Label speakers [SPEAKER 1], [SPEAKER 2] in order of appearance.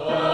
[SPEAKER 1] Oh.